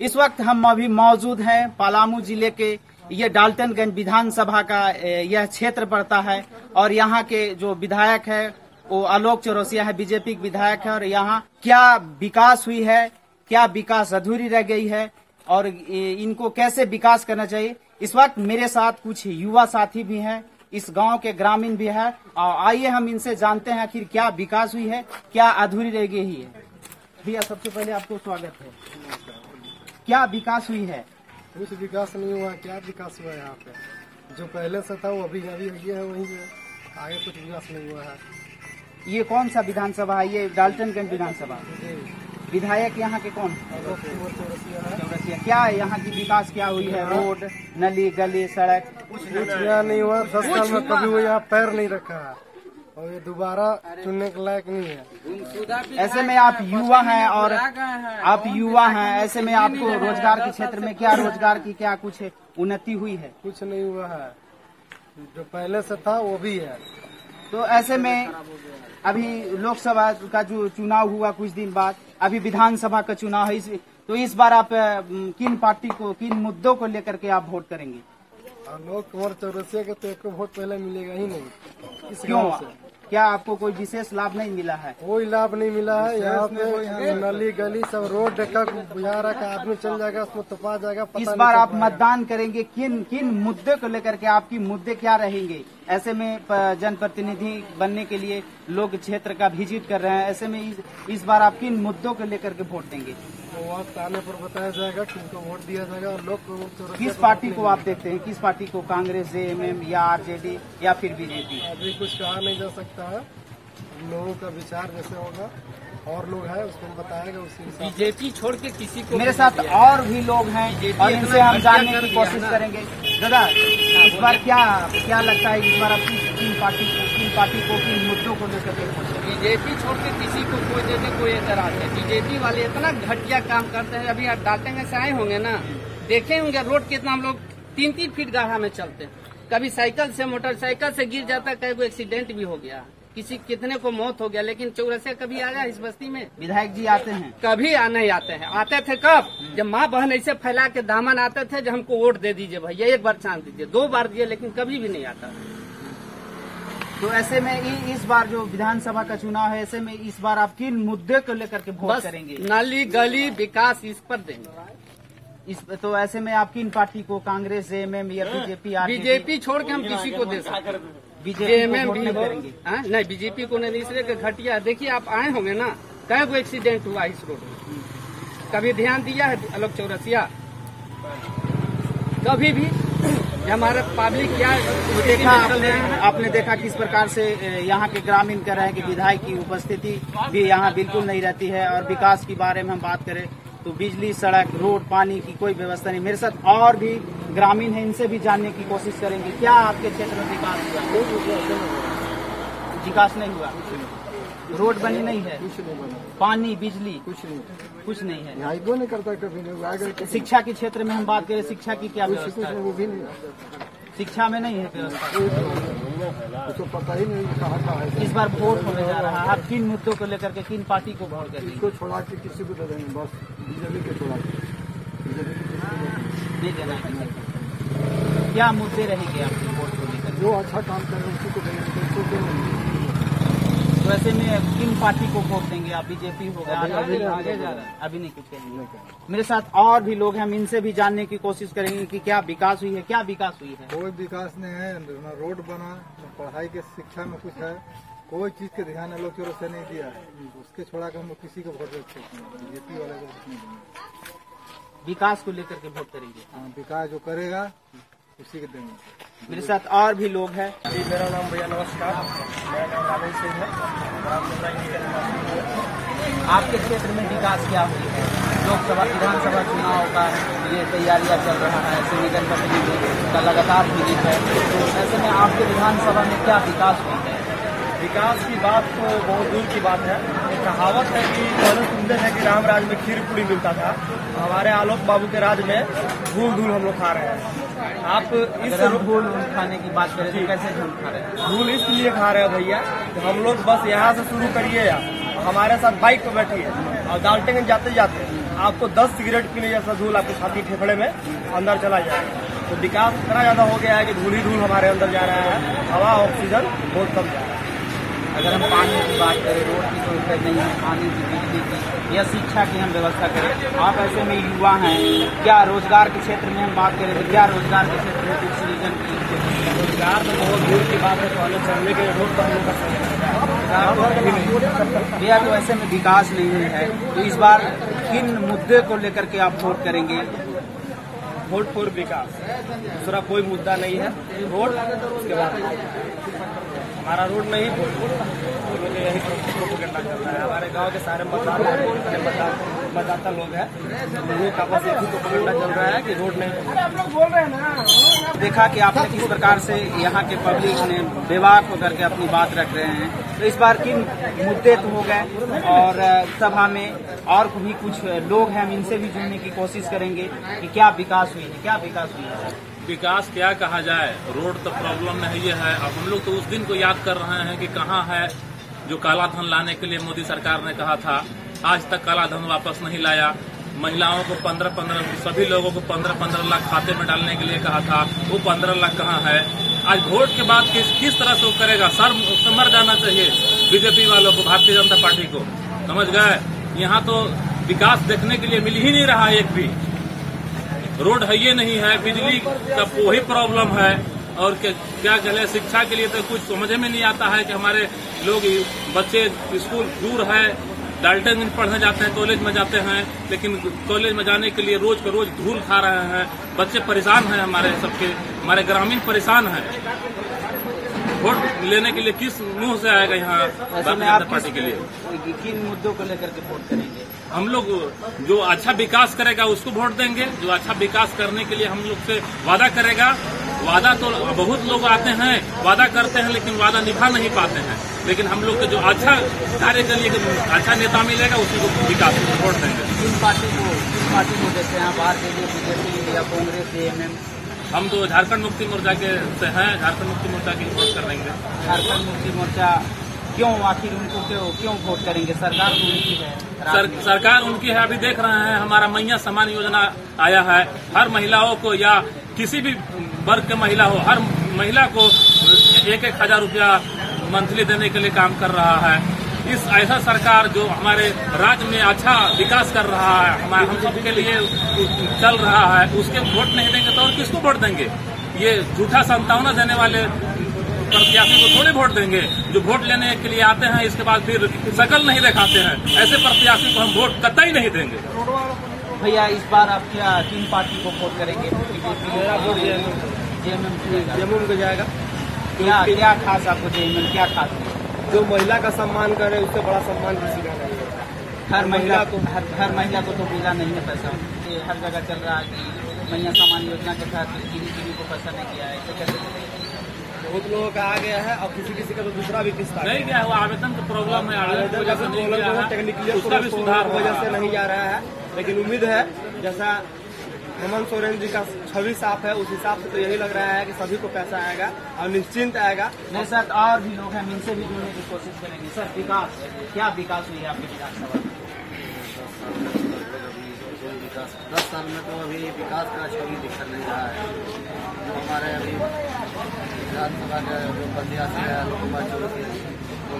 इस वक्त हम अभी मौजूद हैं पलामू ज़िले के, ये डाल्टनगंज विधानसभा का यह क्षेत्र पड़ता है और यहाँ के जो विधायक है, वो आलोक चौरसिया है, बीजेपी के विधायक है और यहाँ क्या विकास हुई है, क्या विकास अधूरी रह गई है और इनको कैसे विकास करना चाहिए? इस वक्त मेरे साथ कुछ युवा साथी भी हैं, इस गाँव के ग्रामीण भी है। और आइए हम इनसे जानते हैं आखिर क्या विकास हुई है, क्या अधूरी रह गई है। भैया, सबसे पहले आपको स्वागत है। क्या विकास हुई है? कुछ विकास नहीं हुआ क्या विकास हुआ है यहाँ पे? जो पहले से था वो अभी अभी ये है वही है। आगे कुछ विकास नहीं हुआ है। ये कौन सा विधानसभा है? ये डाल्टनगंज विधानसभा। विधायक यहाँ के कौन? चौरसिया। क्या है। यहाँ की विकास क्या हुई है? रोड नली गली सड़क? कुछ नहीं हुआ दस साल में कभी वो यहाँ पैर नहीं रखा। है और ये दोबारा चुनने के लायक नहीं है। ऐसे में आप युवा हैं और आप युवा हैं ऐसे में आपको रोज़गार के क्षेत्र में क्या रोज़गार की क्या कुछ उन्नति हुई है? कुछ नहीं हुआ है। जो पहले से था वो भी है। तो ऐसे में अभी लोकसभा का जो चुनाव हुआ कुछ दिन बाद अभी विधानसभा का चुनाव है इस, तो इस बार आप किन पार्टी को किन मुद्दों को लेकर के आप वोट करेंगे? आलोक कुमार चौरसिया के तो एक वोट पहले मिलेगा ही नहीं। क्यों? क्या आपको कोई विशेष लाभ नहीं मिला है? कोई लाभ नहीं मिला है। यहाँ पे नली गली सब रोड देखा बुझा रहा है आदमी चल जाएगा उसमें तपा जाएगा पता इस बार आप मतदान करेंगे किन किन मुद्दे को लेकर के आपकी मुद्दे क्या रहेंगे? ऐसे में जनप्रतिनिधि बनने के लिए लोग क्षेत्र का विज़िट कर रहे हैं। ऐसे में इस, इस बार आप किन मुद्दों को लेकर के वोट देंगे? तो वक्त आने पर बताया जाएगा किनको वोट दिया जाएगा और लोग किस पार्टी को आप देखते हैं? किस पार्टी को? कांग्रेस जेएमएम या आरजेडी या फिर बीजेपी? अभी कुछ कहा नहीं जा सकता। है लोगों का विचार जैसे होगा। और लोग है उसको बताएगा उसी बीजेपी छोड़ के किसी को मेरे साथ और भी लोग हैं और इनसे हम जानने की कोशिश करेंगे। दादा इस बार क्या क्या लगता है इस बार आप किस किन पार्टी को पार्टी को किन मुद्दों को लेकर बीजेपी छोड़ के किसी को कोई देने कोई एतराज़ है बीजेपी वाले इतना घटिया काम करते हैं अभी आप डालते से आए होंगे ना? देखे होंगे रोड कितना हम लोग तीन तीन फीट गाढ़ा में चलते हैं। कभी साइकिल से मोटरसाइकिल से गिर जाता है कई को एक्सीडेंट भी हो गया। किसी कितने को मौत हो गया लेकिन चौरसिया कभी आया इस बस्ती में? विधायक जी आते हैं। कभी आ नहीं आते हैं। आते थे कब? जब माँ बहन ऐसे फैला के दामन आते थे जो हमको वोट दे दीजिए भैया एक बार चांस दीजिए। दो बार दिए लेकिन कभी भी नहीं आता। तो ऐसे में इ- इस बार जो विधानसभा का चुनाव है ऐसे में इस बार आप किन मुद्दे को लेकर के वोट करेंगे? नाली गली विकास इस पर देंगे। इस तो ऐसे में आप किन पार्टी को कांग्रेस जेएमएम या बीजेपी बीजेपी छोड़ के हम किसी को दे सकते बीजेपी नहीं करेंगे? नहीं बीजेपी को नहीं इसलिए कि घटिया। देखिए आप आए होंगे ना कई को एक्सीडेंट हुआ इस रोड में? कभी ध्यान दिया है आलोक चौरसिया? कभी भी हमारा पब्लिक क्या देखा आपने आपने देखा किस प्रकार से यहाँ के ग्रामीण कह रहे हैं कि विधायक की उपस्थिति भी यहाँ बिल्कुल नहीं रहती है और विकास के बारे में हम बात करें तो बिजली सड़क रोड पानी की कोई व्यवस्था नहीं। मेरे साथ और भी ग्रामीण है इनसे भी जानने की कोशिश करेंगे। क्या आपके क्षेत्र में विकास हुआ? विकास नहीं हुआ। रोड बनी नहीं है। कुछ नहीं बना। पानी बिजली कुछ नहीं। कुछ नहीं है। यहाँ को नहीं करता कभी नहीं। आगे शिक्षा के क्षेत्र में हम बात करें शिक्षा की क्या व्यवस्था वो भी नहीं शिक्षा में नहीं है व्यवस्था। उसको पता ही नहीं कहाँ है। इस बार वोट होने जा रहा है। आप किन मुद्दों को लेकर के किन पार्टी को वोट करेंगे? इसको छोड़ा के किसी को दे देंगे बस बीजेपी के छोड़ा के। बीजेपी नहीं। देना क्या मुद्दे रहेंगे आपके वोट को लेकर? जो अच्छा काम कर रहे हैं उसी को देंगे। ऐसे में किन पार्टी को वोट देंगे आप बीजेपी होगा अभी- आगे जा रहा है। अभी नहीं कुछ कहेंगे मेरे साथ और भी लोग हैं हम इनसे भी जानने की कोशिश करेंगे कि क्या विकास हुई है क्या विकास हुई है। कोई विकास नहीं है न रोड बना न पढ़ाई के शिक्षा में कुछ है कोई चीज़ के ध्यान लोग की से नहीं दिया है। उसके छोड़ा के हम लोग किसी को वोट दे सकते हैं बीजेपी वाले को। वोट नहीं देंगे विकास को लेकर के वोट करेंगे। हाँ, विकास जो करेगा उसी के देंगे मेरे साथ और भी लोग हैं। जी मेरा नाम भैया नमस्कार। मेरा नाम राजेश सिंह है। ग्राम मुंद्रा जी का निवासी आपके क्षेत्र में विकास क्या। हुई है लोकसभा विधानसभा चुनाव का ये तैयारियाँ चल रहा है। सिविल जनप्रतिनिधि का लगातार विज़िट है। तो ऐसे में आपके विधानसभा में क्या विकास हुई है? विकास की बात तो बहुत दूर की बात है। कहावत है कि पहले सुनते थे कि राम राज में खीर पूरी मिलता था। हमारे आलोक बाबू के राज में धूल धूल हम लोग खा रहे हैं। आप इस धूल खाने की बात करें तो कैसे धूल खा रहे हैं? धूल इसलिए खा रहे हैं भैया कि हम लोग बस यहाँ से शुरू करिए हमारे साथ बाइक पे बैठिए और डाल्टेगंज जाते जाते। आपको 10 सिगरेट पीने जैसा धूल आपके छाती फेफड़े में अंदर चला जाएगा तो विकास इतना ज़्यादा हो गया है कि धूल ही धूल हमारे अंदर जा रहा है। हवा ऑक्सीजन बहुत कम जा रहा है। अगर हम पानी की बात करें रोड की तो दिक्कत नहीं है पानी की बिजली की या शिक्षा की हम व्यवस्था करें। आप ऐसे में युवा हैं क्या रोज़गार के क्षेत्र में हम बात करें तो क्या रोज़गार के क्षेत्र में कुछ सृजन की रोज़गार तो बहुत दूर की बात है तो हमें चलने के रोड पर हम लोग कर सकते हैं। भैया तो ऐसे में विकास नहीं है। तो इस बार किन मुद्दे को लेकर के आप वोट करेंगे? वोट फॉर विकास दूसरा कोई मुद्दा नहीं है रोड उसके बाद। हमारा रोड नहीं वोट हम लोग यही प्रोपोगंडा चल रहा है। हमारे गाँव के सारे मतदाता सारे मतदाता मतदाता लोग हैं लोगों का बस यही प्रोपोगंडा चल रहा है कि रोड नहीं। देखा कि आपने किस प्रकार से यहाँ के पब्लिक ने बेबाक होकर के अपनी बात रख रहे हैं। तो इस बार किन मुद्दे तो हो गए और सभा में और भी कुछ लोग हैं, हम इनसे भी जुड़ने की कोशिश करेंगे कि क्या विकास हुई है, क्या विकास हुई है। विकास क्या कहा जाए? रोड तो प्रॉब्लम नहीं ये है। अब हम लोग तो उस दिन को याद कर रहे हैं कि कहाँ है जो काला धन लाने के लिए मोदी सरकार ने कहा था। आज तक काला धन वापस नहीं लाया। महिलाओं को पंद्रह पंद्रह, सभी लोगों को पंद्रह पंद्रह लाख खाते में डालने के लिए कहा था। वो पंद्रह लाख कहाँ है? आज वोट के बाद किस किस तरह से वो करेगा? सर, उससे मर जाना चाहिए बीजेपी वालों को, भारतीय जनता पार्टी को। समझ गए? यहाँ तो विकास देखने के लिए मिल ही नहीं रहा एक भी। रोड है ये नहीं है, बिजली का वही प्रॉब्लम है। और क्या कहें शिक्षा के लिए तो कुछ समझ में नहीं आता है कि हमारे लोग, बच्चे स्कूल दूर है। डाल्टनगंज पढ़ने जाते हैं कॉलेज में जाते हैं लेकिन कॉलेज में जाने के लिए रोज का रोज धूल खा रहे हैं। बच्चे परेशान हैं हमारे सबके हमारे ग्रामीण परेशान हैं। वोट लेने के लिए किस मुँह से आएगा यहाँ भारतीय जनता पार्टी के लिए? किन मुद्दों को लेकर के वोट करेंगे? हम लोग जो अच्छा विकास करेगा उसको वोट देंगे जो अच्छा विकास करने के लिए हम लोग से वादा करेगा। वादा तो बहुत लोग आते हैं वादा करते हैं लेकिन वादा निभा नहीं पाते हैं। लेकिन हम लोग को जो अच्छा कार्य के लिए अच्छा नेता मिलेगा उसी को विकास को वोट देंगे। किन पार्टी को किस पार्टी को देते हैं आप आरजेडी बीजेपी या कांग्रेस एएमएम हम तो झारखंड मुक्ति मोर्चा के से हैं झारखंड मुक्ति मोर्चा की वोट कर देंगे झारखंड मुक्ति मोर्चा क्यों आखिर उनको क्यों क्यों वोट करेंगे? सरकार तो उनकी है सर, सरकार उनकी है अभी देख रहे हैं हमारा मैया समान योजना आया है। हर महिलाओं को या किसी भी वर्ग के महिला हो, हर महिला को एक एक हज़ार रुपया मंथली देने के लिए काम कर रहा है। इस ऐसा सरकार जो हमारे राज्य में अच्छा विकास कर रहा है, हमारे हम सबके लिए चल रहा है, उसके वोट नहीं देंगे तो और किसको वोट देंगे? ये झूठा संतावना देने वाले प्रत्याशी को थोड़े वोट देंगे, जो वोट लेने के लिए आते हैं, इसके बाद फिर शकल नहीं दिखाते हैं। ऐसे प्रत्याशी को हम वोट कतई नहीं देंगे। भैया इस बार आप क्या किन पार्टी को वोट करेंगे? बीजेपी जेएमएम को जाएगा। क्या क्या खास आपको जेएमएम क्या खास? जो महिला का सम्मान करे उससे बड़ा सम्मान किसी का नहीं है। हर महिला महिला को हर, हर महिला को तो मिला नहीं है पैसा। ये हर जगह चल रहा है कि मैया सामान योजना के तहत किसी किसी को पैसा नहीं किया है। कैसे बहुत लोगों का आ गया है और किसी किसी का तो दूसरा भी किस्ता नहीं गया वो आवेदन की प्रॉब्लम है आवेदन की वजह से नहीं गया टेक्निकली उसका भी सुधार वजह से नहीं जा रहा है। लेकिन उम्मीद है जैसा हेमंत सोरेन जी का छवि साफ़ है उस हिसाब से तो यही लग रहा है कि सभी को पैसा आएगा और निश्चिंत आएगा। मेरे साथ और भी लोग हैं इनसे भी जुड़ने की कोशिश करेंगे। सर विकास क्या विकास हुई है आपकी विधानसभा में? विकास दस साल में तो अभी विकास का छवि दिख नहीं रहा है। जो हमारे अभी विधानसभा का जो प्रत्याशी है लोकसभा चौधरी बोलते हैं कि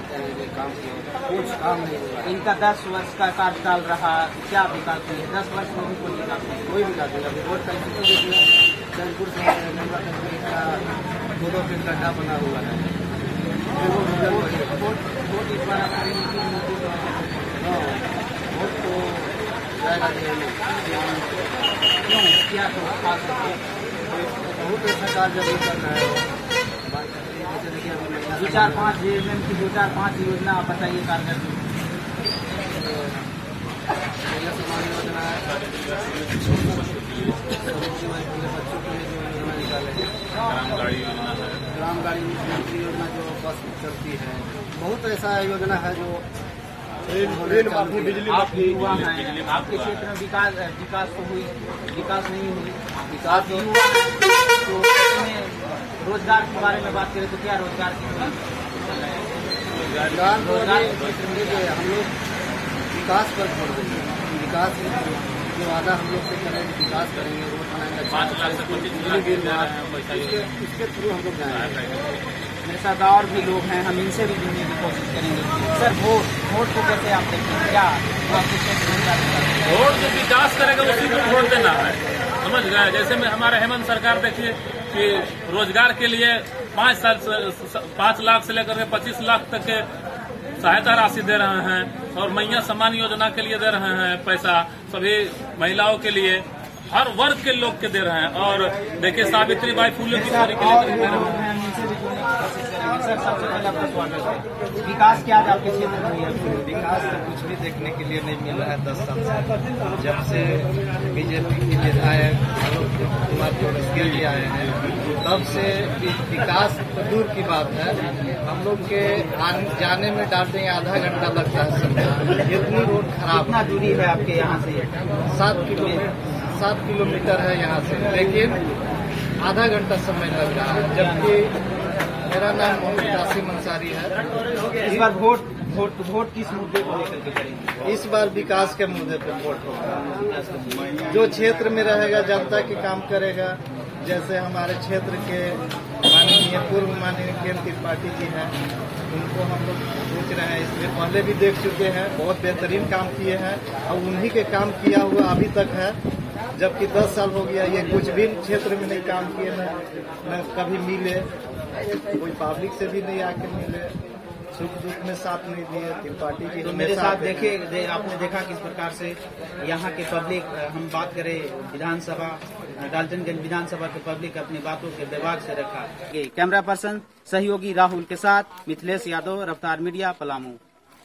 काम किए कुछ काम नहीं हुआ इनका दस वर्ष का कार्यकाल रहा, क्या विकास हुई दस वर्ष में भी कोई विकास नहीं। कोई विकास नहीं। अभी रोड का स्थिति देखिए चैनपुर से दो दो फीट गड्ढा बना हुआ है। वोट वोट इस बार वोट तो जाएगा क्यों क्या तो बहुत अच्छा कार्य अभी कर रहा है बात करें जैसे देखिए अभी महिला दो चार पाँच जेएमएम की दो चार पाँच योजना आप बताइए कारगर है जो निकाले गाड़ी योजना है। ग्राम गाड़ी मुख्यमंत्री योजना जो बस चलती है। बहुत ऐसा योजना है जो बिजली हैं। आपके क्षेत्र में विकास विकास तो हुई विकास नहीं हुई। विकास हैं, तो रोज़गार के बारे में बात करें तो क्या रोज़गार? रोज़गार हम लोग विकास पर छोड़ देंगे। विकास जो वादा हम लोग से करेंगे विकास करेंगे रोड बनाएँगे हैं इसके थ्रू हम लोग जाएँगे। मेरे साथ और भी लोग हैं हम इनसे भी जुड़ने की कोशिश करेंगे। सर वोट वोट को कैसे आप देखते हैं? क्या हैं? वोट जो विकास करेगा उसी को वोट देना है। समझ गए जैसे में हमारे हेमंत सरकार देखिए कि रोज़गार के लिए पाँच साल से पाँच लाख से लेकर के पच्चीस लाख तक के सहायता राशि दे रहे हैं और मैया सम्मान योजना के लिए दे रहे हैं पैसा सभी महिलाओं के लिए। हर वर्ग के लोग के दे रहे हैं। और देखिए सावित्री बाई फूले की के लिए हैं हैं है। विकास क्या आज आपके क्षेत्र में विकास तो कुछ भी देखने के लिए नहीं मिल रहा है दस साल से। जब से बीजेपी के विधायक कुमार चौरसिया जी आए हैं तब से विकास तो दूर की बात है। हम लोग के आने जाने में डालते हैं आधा घंटा लगता है समझा। इतनी रोड खराब। दूरी है आपके यहाँ से सात किलो सात किलोमीटर है यहाँ से लेकिन आधा घंटा समय लग रहा है जबकि मेरा नाम मोहम्मद कासिम अंसारी है। इस बार वोट वोट वोट किस मुद्दे को लेकर के करेंगे? इस बार विकास के मुद्दे पर वोट होगा। जो क्षेत्र में रहेगा जनता के काम करेगा जैसे हमारे क्षेत्र के माननीय पूर्व माननीय केंद्र त्रिपाठी जी हैं उनको हम लोग सोच रहे हैं इसलिए पहले भी देख चुके हैं बहुत बेहतरीन काम किए हैं और उन्हीं के काम किया हुआ अभी तक है। जबकि 10 साल हो गया ये कुछ भी क्षेत्र में नहीं काम किए न न कभी मिले कोई पब्लिक से भी नहीं आके मिले सुख दुख में साथ नहीं दिए त्रिपाठी जी तो मेरे हमेशा साथ देखे दे, आपने देखा किस प्रकार से यहाँ के पब्लिक हम बात करें विधानसभा डाल्टनगंज विधानसभा के पब्लिक अपनी बातों के विभाग से रखा। कैमरा पर्सन सहयोगी राहुल के साथ मिथिलेश यादव रफ्तार मीडिया पलामू।